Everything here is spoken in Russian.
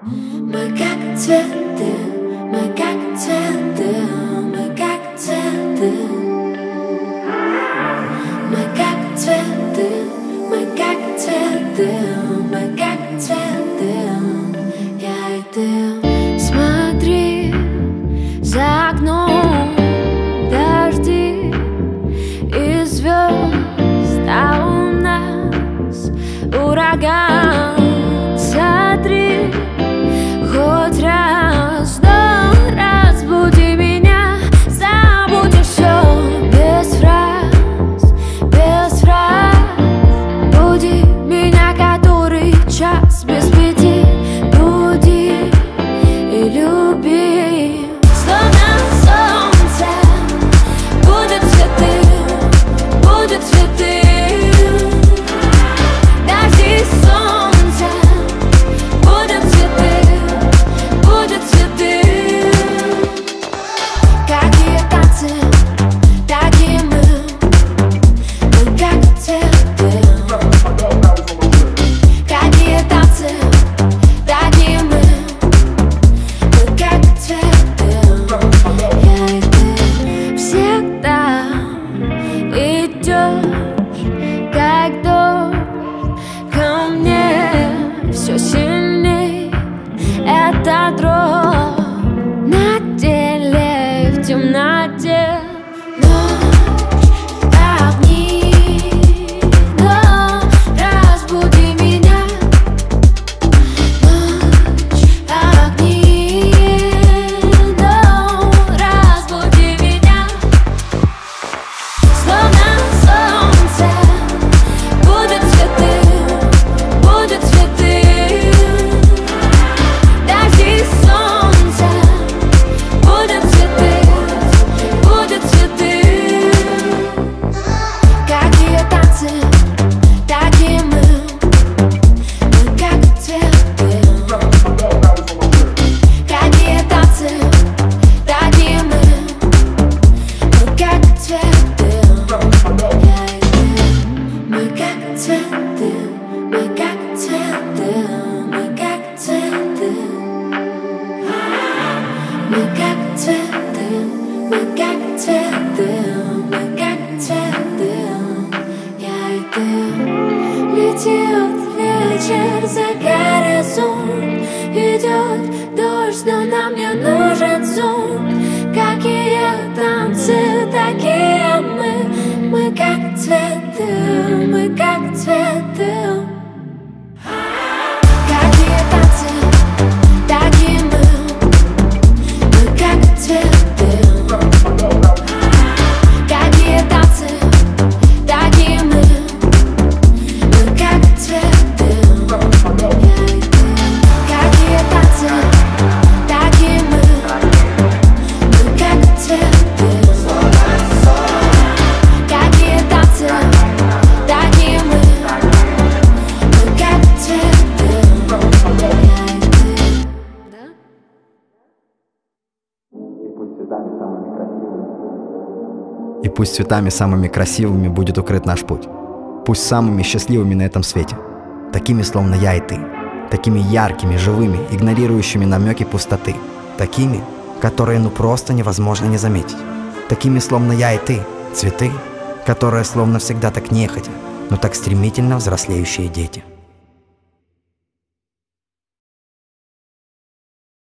Мы как цветы, мы как цветы, мы как цветы. Мы как цветы, мы как цветы, мы как цветы. Я и ты. Смотри за окном дожди и звезд, а у нас ураган. está drogado. Вечер за горизонт, идет дождь, но нам не нужен зонт. Какие танцы, такие мы, мы как цветы, мы как цветы. И пусть цветами самыми красивыми будет укрыт наш путь. Пусть самыми счастливыми на этом свете. Такими, словно я и ты. Такими яркими, живыми, игнорирующими намеки пустоты. Такими, которые ну просто невозможно не заметить. Такими, словно я и ты. Цветы, которые словно всегда так нехотя, но так стремительно взрослеющие дети.